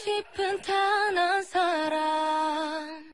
싶은 단어서